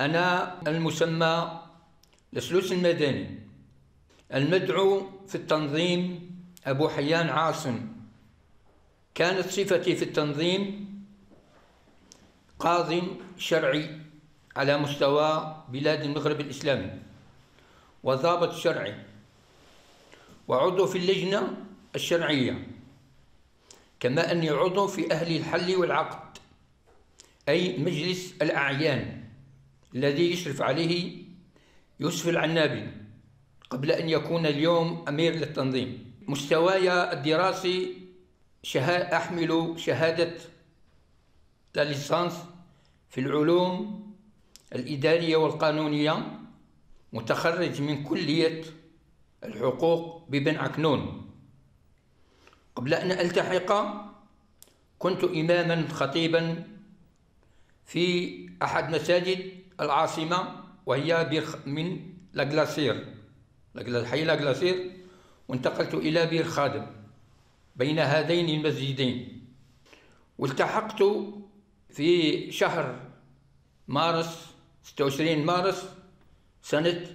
أنا المسمى السلوس المدني المدعو في التنظيم أبو حيان عاصم. كانت صفتي في التنظيم قاض شرعي على مستوى بلاد المغرب الإسلامي وضابط شرعي وعضو في اللجنة الشرعية كما أني عضو في أهل الحل والعقد أي مجلس الأعيان. الذي يشرف عليه يوسف العنابي قبل أن يكون اليوم أمير للتنظيم. مستواي الدراسي شها... أحمل شهادة ليسانس في العلوم الإدارية والقانونية متخرج من كلية الحقوق ببن عكنون. قبل أن ألتحق كنت إماما خطيبا في أحد مساجد العاصمة وهي من لاغلاسير حي لاغلاسير وانتقلت إلى بير خادم بين هذين المسجدين. والتحقت في شهر مارس 26 مارس سنة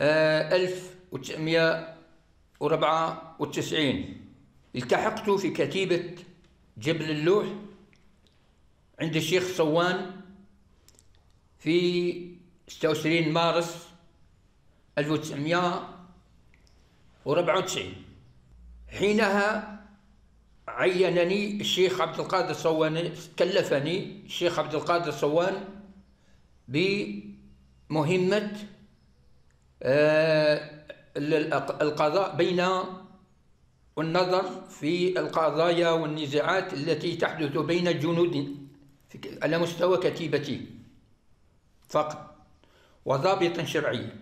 آه 1994 التحقت في كتيبة جبل اللوح عند الشيخ صوان في 26 مارس 1994 حينها عينني الشيخ عبد القادر صوان كلفني الشيخ عبد القادر صوان بمهمة آه، القضاء بين والنظر في القضايا والنزاعات التي تحدث بين الجنود على مستوى كتيبتي. فقط وضابطا شرعيا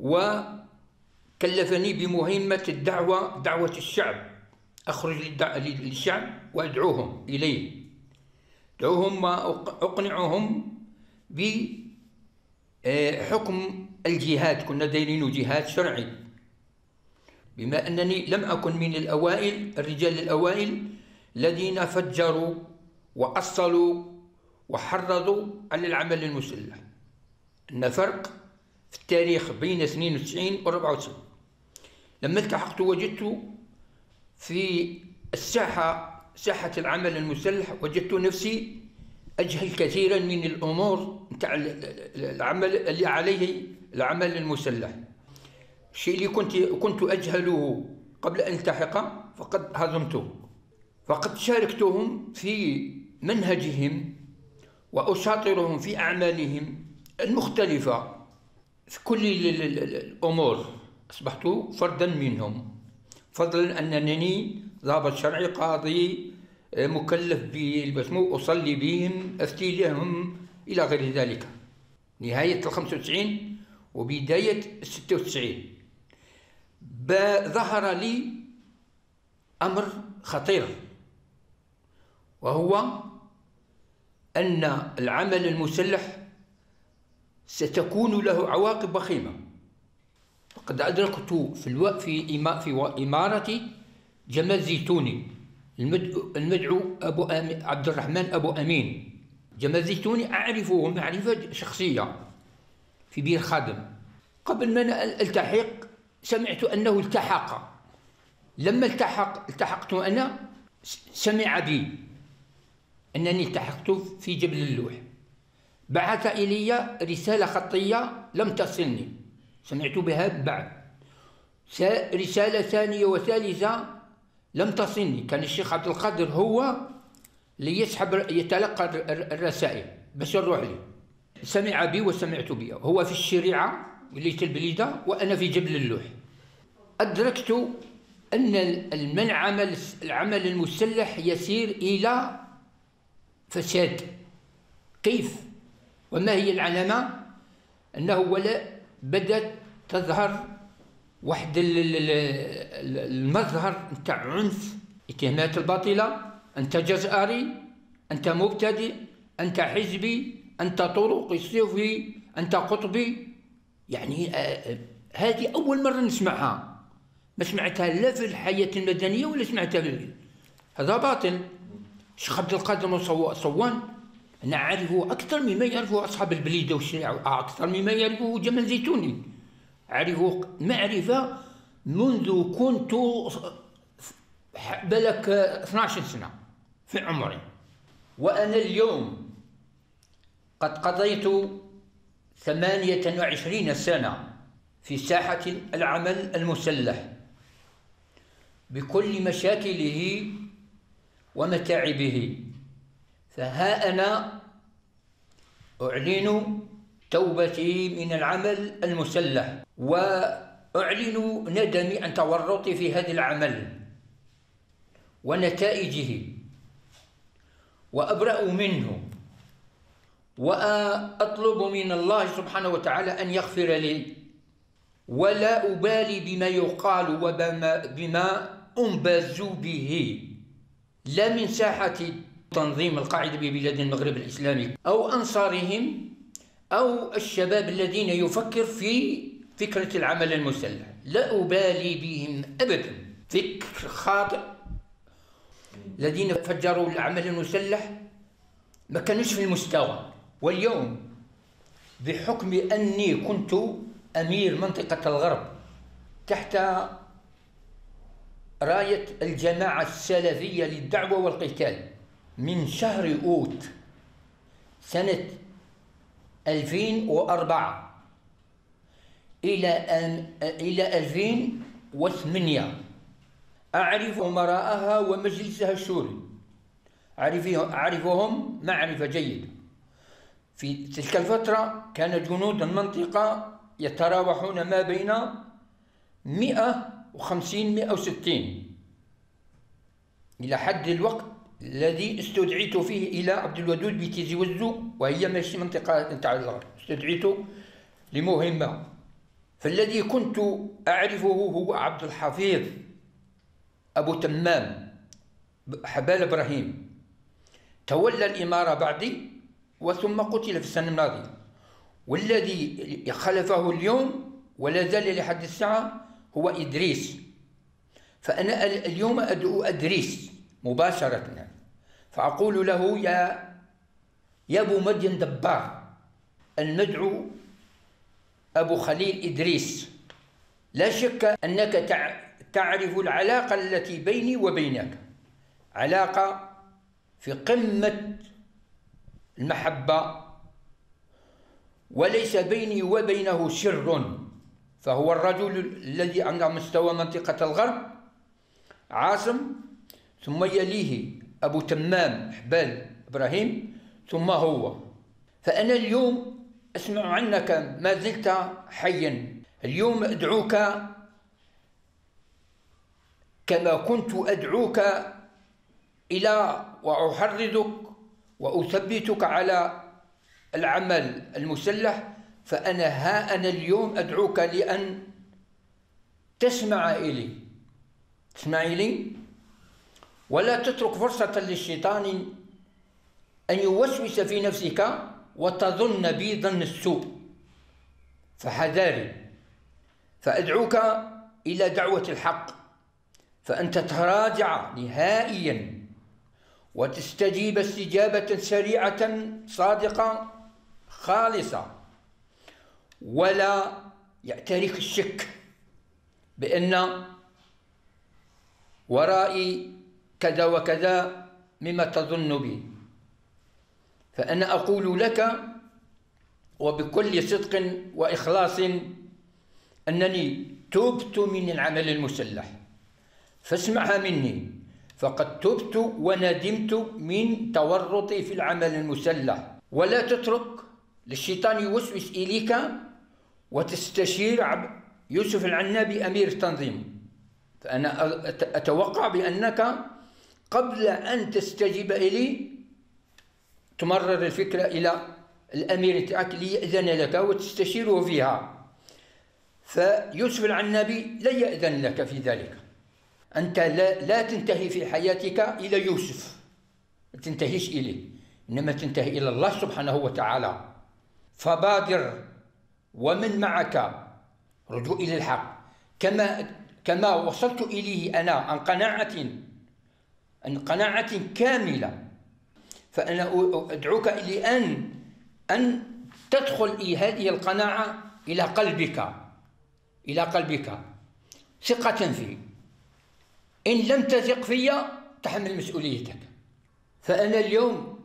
وكلفني بمهمة الدعوة دعوة الشعب. أخرج للشعب وأدعوهم إليه. دعوهم وأقنعهم بحكم الجهاد. كنا دايرين جهاد شرعي. بما أنني لم أكن من الأوائل الرجال الأوائل الذين فجروا وأصلوا وحرضوا على العمل المسلح. أن فرق في التاريخ بين 92 و 94 لما التحقت وجدت في الساحة ساحة العمل المسلح وجدت نفسي أجهل كثيرا من الأمور نتاع العمل اللي عليه العمل المسلح. الشيء اللي كنت كنت أجهله قبل أن ألتحق فقد هضمته. فقد شاركتهم في منهجهم وأشاطرهم في أعمالهم المختلفة في كل الأمور. أصبحت فردا منهم. فضلا أنني ضابط شرعي قاضي آه، مكلف باسمه أصلي بهم أفتي لهم إلى غير ذلك. نهاية ال 95 وبداية ال 96 ظهر لي أمر خطير وهو أن العمل المسلح ستكون له عواقب وخيمة وقد أدركت في في في إمارة جمال زيتوني المدعو أبو عبد الرحمن أبو أمين. جمال زيتوني أعرفه معرفة شخصية في بير خادم. قبل ما التحق سمعت أنه التحق. لما التحق التحقت أنا سمع بي أنني التحقت في جبل اللوح. بعث إلي رسالة خطية لم تصلني. سمعت بها بعد. رسالة ثانية وثالثة لم تصلني. كان الشيخ عبد القادر هو اللي يسحب يتلقى الرسائل. باش نروح لي. سمع بي وسمعت بي. هو في الشريعة وليت البليدة وأنا في جبل اللوح. أدركت أن المنع عمل العمل المسلح يسير إلى فساد كيف؟ وما هي العلامة؟ أنه ولا بدأت تظهر واحد المظهر نتاع عنف اتهامات الباطلة. أنت جزائري أنت مبتدئ أنت حزبي أنت طرق صوفي أنت قطبي. يعني آه، آه، هذه أول مرة نسمعها. ما سمعتها لا في الحياة المدنية ولا سمعتها في هذا باطل. الشيخ عبد القادر صوان نعرفه أكثر مما يعرفه أصحاب البليدة والشريعة أكثر مما يعرفه جمال زيتوني. أعرفه معرفة منذ كنت بلك 12 سنة في عمري. وأنا اليوم قد قضيت ثمانية وعشرين سنة في ساحة العمل المسلح. بكل مشاكله ومتاعبه فها أنا أعلن توبتي من العمل المسلح وأعلن ندمي عن تورطي في هذا العمل ونتائجه. وأبرأ منه وأطلب من الله سبحانه وتعالى أن يغفر لي ولا أبالي بما يقال وبما بما أنبز به. لا من ساحة تنظيم القاعدة ببلاد المغرب الإسلامي أو أنصارهم أو الشباب الذين يفكر في فكرة العمل المسلح. لا أبالي بهم أبدا. فكر خاطئ. الذين فجروا العمل المسلح ما كانوش في المستوى. واليوم بحكم أني كنت أمير منطقة الغرب تحت راية الجماعة السلفية للدعوة والقتال. من شهر أوت سنة 2004 إلى أن إلى 2008 أعرف أمراءها ومجلسها الشوري. أعرفهم معرفة جيدة. في تلك الفترة كان جنود المنطقة يتراوحون ما بين 150 160 إلى حد الوقت الذي استدعيت فيه إلى عبد الودود بتيزي وزو وهي ماشي منطقة نتاع الغرب. استدعيت لمهمة. فالذي كنت أعرفه هو عبد الحفيظ أبو تمام حبال إبراهيم. تولى الإمارة بعدي وثم قتل في السنة الماضية. والذي خلفه اليوم ولا زال لحد الساعة هو إدريس. فأنا اليوم أدعو أدريس مباشرة. فأقول له يا يا أبو مدين دبار المدعو أبو خليل إدريس. لا شك أنك تعرف العلاقة التي بيني وبينك. علاقة في قمة المحبة. وليس بيني وبينه سر. فهو الرجل الذي على مستوى منطقة الغرب عاصم ثم يليه أبو تمام حبال إبراهيم ثم هو. فأنا اليوم أسمع عنك ما زلت حيا. اليوم أدعوك كما كنت أدعوك إلى وأحرضك وأثبتك على العمل المسلح فأنا ها أنا اليوم أدعوك لأن تسمع إلي. تسمع إلي؟ ولا تترك فرصة للشيطان أن يوسوس في نفسك وتظن بي ظن السوء. فحذاري. فأدعوك إلى دعوة الحق. فأنت تراجع نهائيا وتستجيب استجابة سريعة صادقة خالصة. ولا يعتريك الشك بأن ورائي كذا وكذا مما تظن به فأنا أقول لك وبكل صدق وإخلاص أنني تبت من العمل المسلح. فاسمعها مني. فقد تبت وندمت من تورطي في العمل المسلح. ولا تترك للشيطان يوسوس إليك وتستشير يوسف العنابي أمير التنظيم. فأنا أتوقع بأنك قبل أن تستجيب إلي تمرر الفكرة إلى الأمير تاعك ليأذن لك وتستشيره فيها. فيوسف العنابي لا يأذن لك في ذلك. أنت لا, لا تنتهي في حياتك إلى يوسف. ما تنتهيش إليه. إنما تنتهي إلى الله سبحانه وتعالى. فبادر. ومن معك رجوع إلى الحق. كما كما وصلت إليه أنا عن قناعة عن قناعة كاملة. فأنا أدعوك لأن أن تدخل هذه القناعة إلى قلبك إلى قلبك. ثقة فيه إن لم تثق في تحمل مسؤوليتك. فأنا اليوم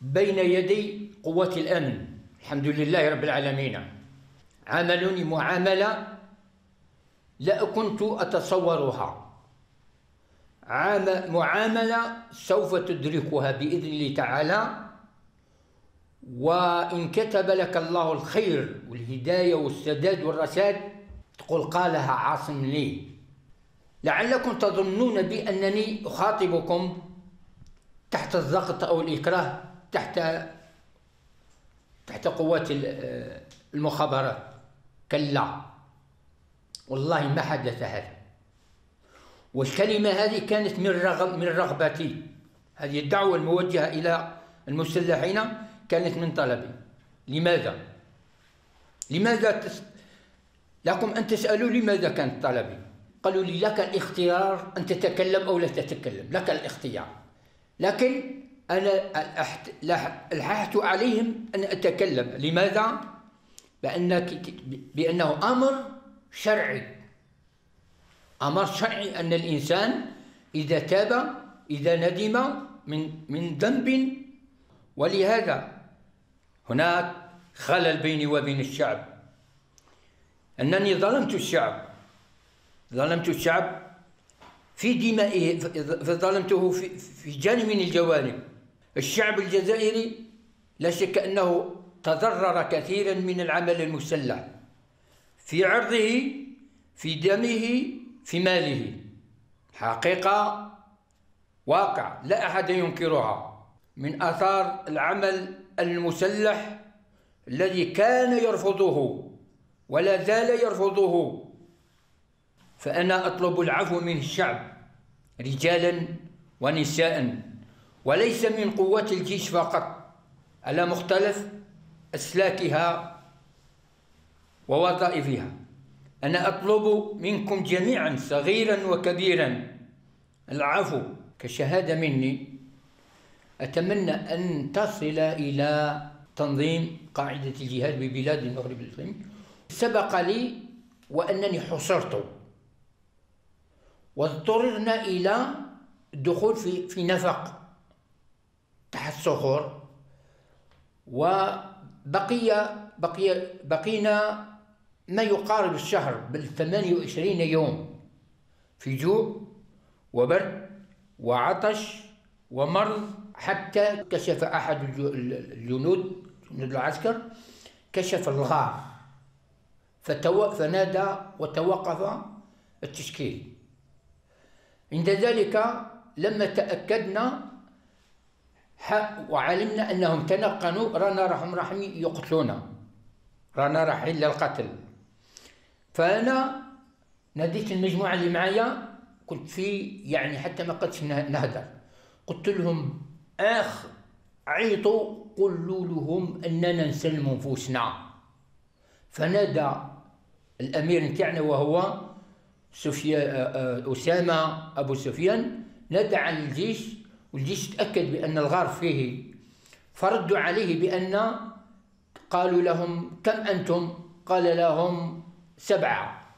بين يدي قوة الأمن. الحمد لله رب العالمين. عاملوني معاملة لا كنت أتصورها معاملة سوف تدركها بإذن الله تعالى. وإن كتب لك الله الخير والهداية والسداد والرشاد تقول قالها عاصم لي. لعلكم تظنون بأنني أخاطبكم تحت الضغط أو الإكراه تحت تحت قوات المخابرات كلا. والله ما حدث هذا. والكلمة هذه كانت من رغب من رغبتي هذه الدعوة الموجهة إلى المسلحين كانت من طلبي. لماذا؟ لماذا تس... لكم أن تسألوا لماذا كان طلبي؟ قالوا لي لك الاختيار أن تتكلم أو لا تتكلم. لك الاختيار. لكن أنا ألححت عليهم أن أتكلم. لماذا؟ بأنك بأنه أمر شرعي. أمر شرعي أن الإنسان إذا تاب إذا ندم من من ذنب. ولهذا هناك خلل بيني وبين الشعب. أنني ظلمت الشعب. ظلمت الشعب في دمائه فظلمته في, في جانب من الجوانب. الشعب الجزائري لا شك أنه تضرر كثيرا من العمل المسلح في عرضه في دمه في ماله. حقيقة واقع لا أحد ينكرها. من آثار العمل المسلح الذي كان يرفضه ولا زال يرفضه. فأنا أطلب العفو من الشعب رجالا ونساء. وليس من قوة الجيش فقط على مختلف أسلاكها ووظائفها. أنا أطلب منكم جميعا صغيرا وكبيرا العفو كشهادة مني. أتمنى أن تصل إلى تنظيم قاعدة الجهاد ببلاد المغرب الإسلامي سبق لي وأنني حصرت. واضطررنا إلى الدخول في في نفق. الصخور. وبقي بقي بقينا ما يقارب الشهر بل 28 يوم في جوع وبرد وعطش ومرض حتى كشف أحد الجنود جنود العسكر كشف الغار. فتو... فنادى وتوقف التشكيل. عند ذلك لما تأكدنا وعلمنا أنهم تنقنوا رانا راهم راهم يقتلونا. رانا رايحين للقتل فأنا ناديت المجموعة اللي معايا كنت في يعني حتى ما قدش نهدر. قلت لهم أخ عيطوا قولوا لهم أننا نسلم أنفسنا. فنادى الأمير نتاعنا وهو سفيان أسامة أبو سفيان نادى على الجيش والجيش تأكد بأن الغار فيه فردوا عليه بأن قالوا لهم كم أنتم؟ قال لهم سبعة.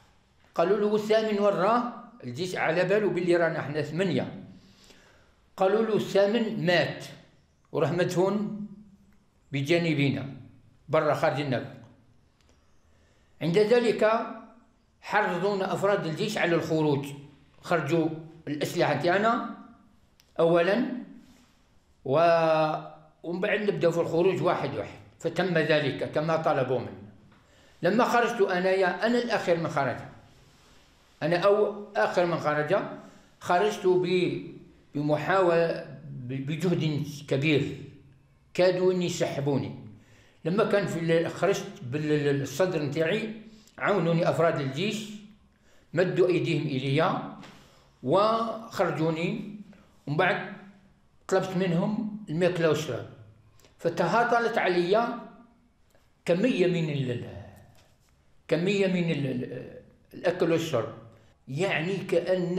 قالوا له الثامن وراه الجيش على باله باللي رانا إحنا ثمانية. قالوا له الثامن مات. وراه مدفون بجانبنا برا خارج النفق عند ذلك حرضونا أفراد الجيش على الخروج. خرجوا الأسلحة تاعنا اولا و ومن بعد نبداو في الخروج واحد واحد. فتم ذلك كما طلبوا منا لما خرجت انايا أنا الأخير من خرج أنا أو آخر من خرج خرجت بمحاولة بجهد كبير. كادوا أن يسحبوني لما كان في خرجت بالصدر نتاعي. عاونوني أفراد الجيش. مدوا أيديهم إلي وخرجوني. ومن بعد طلبت منهم الماكلة والشراب فتهاطلت علي كمية من كمية من الأكل والشرب. يعني كأن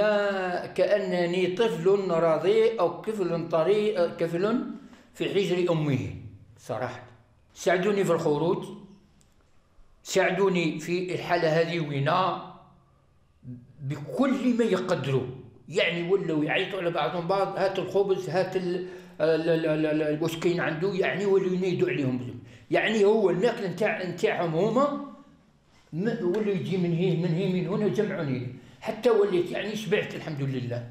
كأنني طفل رضيع أو كفل طريق كفل في حجر أمه صراحة. ساعدوني في الخروج. ساعدوني في الحالة هذه وينا بكل ما يقدروا. يعني ولاو يعيطوا على بعضهم بعض هات الخبز هات واش كاين عنده يعني ولاو ينيدوا عليهم يعني هو الماكله نتاع نتاعهم هما ولاو يجي من هيه من هيه من هنا جمعوني حتى وليت يعني شبعت الحمد لله.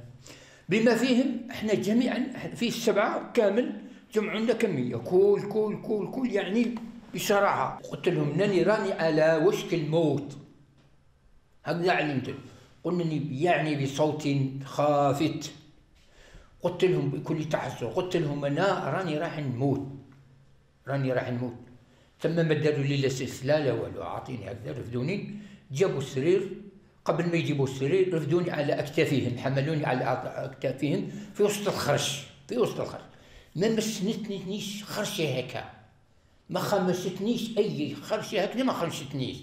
بما فيهم إحنا جميعا في السبعة كامل جمعوا لنا كمية. كل كل كل كل يعني بصراحة قلت لهم إنني راني على وشك الموت. هكذا علمت قلني يعني بصوت خافت. قلت لهم بكل تحسر قلت لهم أنا راني راح نموت. راني راح نموت. ثم ما داروا لي لا سلسله لا والو عاطيني هكذا رفدوني. جابوا السرير. قبل ما يجيبوا السرير رفدوني على أكتافهم حملوني على أكتافهم في وسط الخرش في وسط الخرش. ما مسنتنيش خرشة هكا. ما خمستنيش أي خرشة هكذا ما خمستنيش.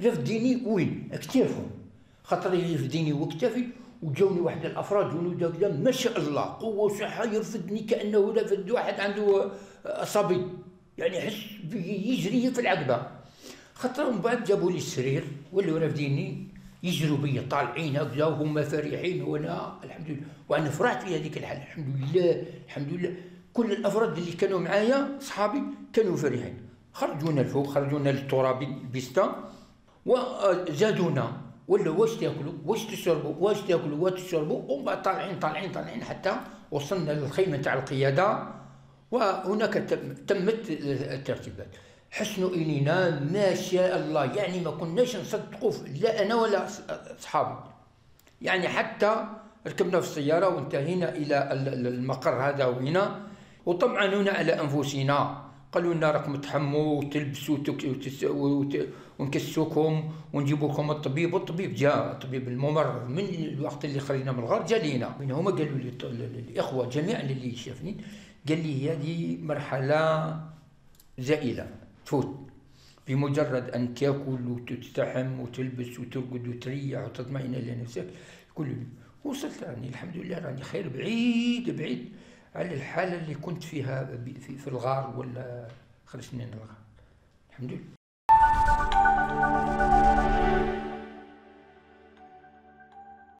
خمس رفديني وين؟ أكتافهم. خاطر يرفديني وكتافي وجوني واحد الأفراد جوني ما شاء الله قوة وصحة يرفدني كأنه رفد واحد عنده صبي. يعني يحس يجري في العقبة. خاطر من بعد جابوا لي السرير ولاو رافديني يجروا بيا طالعين هكذا وهم فرحين وأنا الحمد لله وأنا فرحت في هذيك الحاله الحمد لله الحمد لله. كل الأفراد اللي كانوا معايا صحابي كانوا فرحين. خرجونا الفوق خرجونا للتراب البيستا. وزادونا ولا واش تاكلوا؟ واش تشربوا؟ واش تاكلوا؟ واش تشربوا؟ ومن بعد طالعين طالعين طالعين حتى وصلنا للخيمة تاع القيادة وهناك تمت الترتيبات. حسن إلينا ما شاء الله يعني ما كناش نصدقوا لا أنا ولا أصحابي يعني حتى ركبنا في السيارة وانتهينا إلى المقر هذا وهنا. وطمعنونا على أنفسنا قالوا لنا راكم تحموا وتلبسوا ونكسوكم ونجيبوا لكم الطبيب والطبيب جاء الطبيب الممرض من الوقت اللي خرجنا من الغار جا لينا. من هما قالوا لي الإخوة جميعا اللي شافني قال لي هذه مرحلة زائلة تفوت. بمجرد أن تاكل وتتحم وتلبس وترقد وتريح وتطمئن إلى نفسك كل وصلت راني الحمد لله راني خير بعيد بعيد على الحالة اللي كنت فيها في, في الغار ولا خرجت من الغار. الحمد لله.